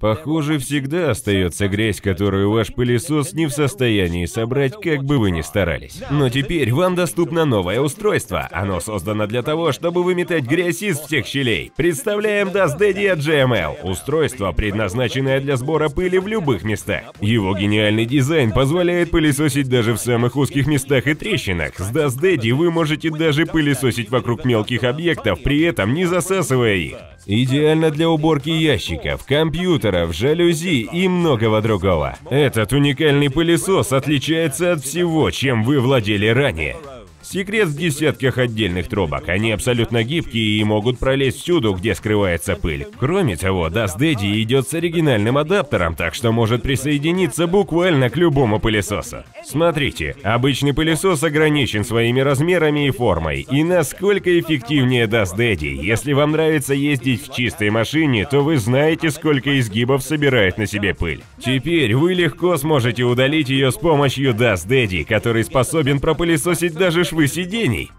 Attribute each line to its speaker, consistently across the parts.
Speaker 1: Похоже, всегда остается грязь, которую ваш пылесос не в состоянии собрать, как бы вы ни старались. Но теперь вам доступно новое устройство. Оно создано для того, чтобы выметать грязь из всех щелей. Представляем Dust Daddy от GML. Устройство, предназначенное для сбора пыли в любых местах. Его гениальный дизайн позволяет пылесосить даже в самых узких местах и трещинах. С Dust Daddy вы можете даже пылесосить вокруг мелких объектов, при этом не засасывая их. Идеально для уборки ящиков, компьютеров, жалюзи и многого другого. Этот уникальный пылесос отличается от всего, чем вы владели ранее. Секрет в десятках отдельных трубок. Они абсолютно гибкие и могут пролезть всюду, где скрывается пыль. Кроме того, Dust Daddy идет с оригинальным адаптером, так что может присоединиться буквально к любому пылесосу. Смотрите, обычный пылесос ограничен своими размерами и формой. И насколько эффективнее Dust Daddy. Если вам нравится ездить в чистой машине, то вы знаете, сколько изгибов собирает на себе пыль. Теперь вы легко сможете удалить ее с помощью Dust Daddy, который способен пропылесосить даже швы швы сидений.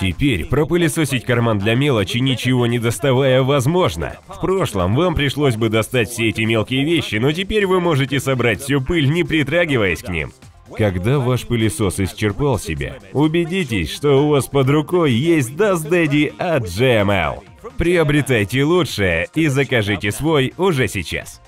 Speaker 1: Теперь пропылесосить карман для мелочи, ничего не доставая, возможно. В прошлом вам пришлось бы достать все эти мелкие вещи, но теперь вы можете собрать всю пыль, не притрагиваясь к ним. Когда ваш пылесос исчерпал себя, убедитесь, что у вас под рукой есть Dust Daddy от GML. Приобретайте лучшее и закажите свой уже сейчас.